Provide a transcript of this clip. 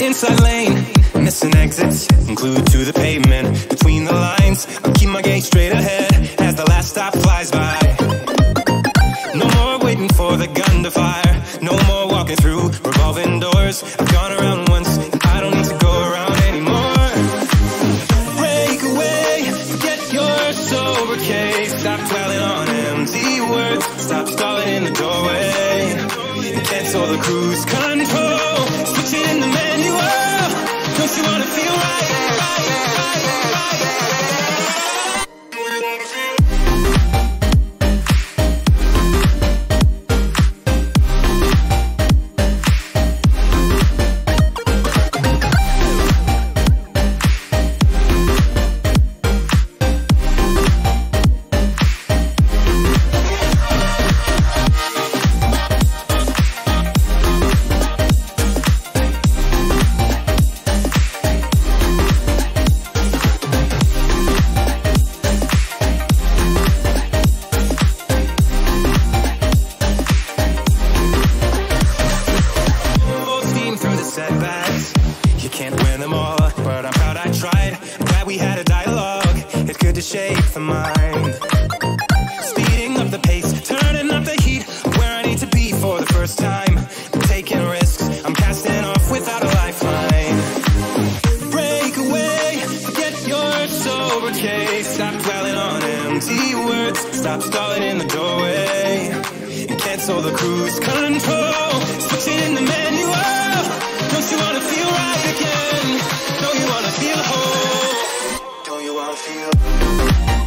Inside lane, missing exits, glued to the pavement. Between the lines, I keep my gaze straight ahead as the last stop flies by. No more waiting for the gun to fire. No more walking through revolving doors. I've gone around once, and I don't need to the doorway. And cancel the cruise control. Switch it in the manual. Don't you wanna feel right? Setbacks. You can't win them all, but I'm proud I tried. Glad we had a dialogue. It's good to shape the mind. Speeding up the pace, turning up the heat. Where I need to be for the first time. Taking risks, I'm casting off without a lifeline. Break away, forget your sober case. Stop dwelling on empty words. Stop stalling in the doorway so the cruise control, switch it in the manual. Don't you wanna feel right again? Don't you wanna feel whole? Don't you wanna feel?